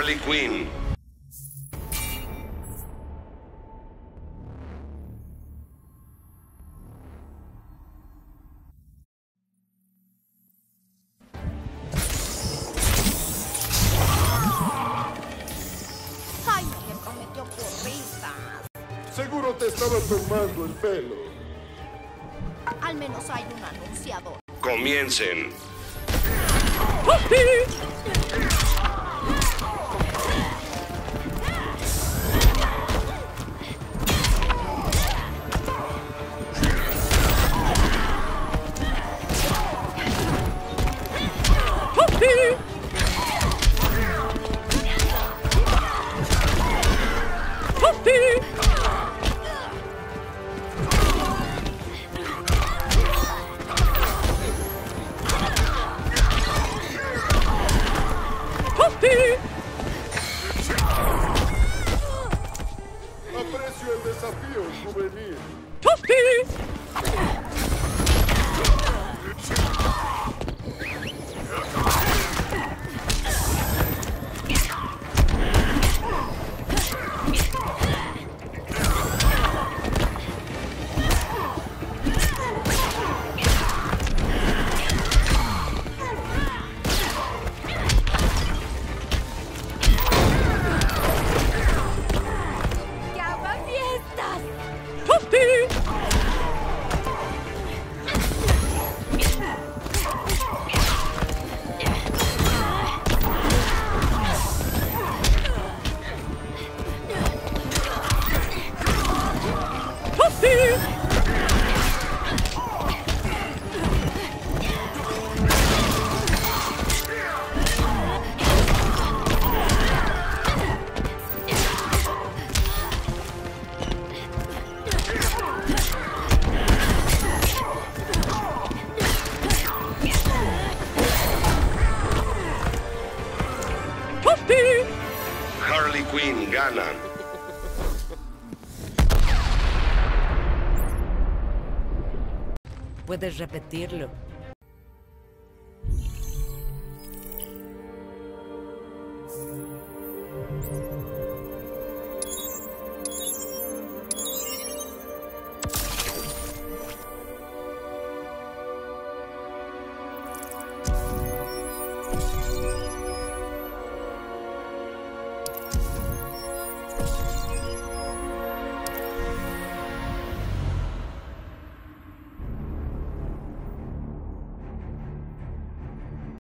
Harley Quinn. Ay. Seguro te estaba tomando el pelo. Al menos hay un anunciador. Comiencen. Aprecio el desafío juvenil. Harley Quinn gana. Puedes repetirlo.